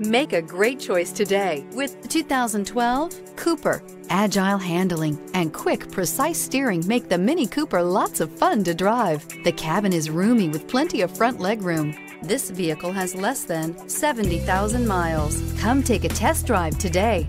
Make a great choice today with 2012 Cooper. Agile handling and quick, precise steering make the Mini Cooper lots of fun to drive. The cabin is roomy with plenty of front legroom. This vehicle has less than 70,000 miles. Come take a test drive today.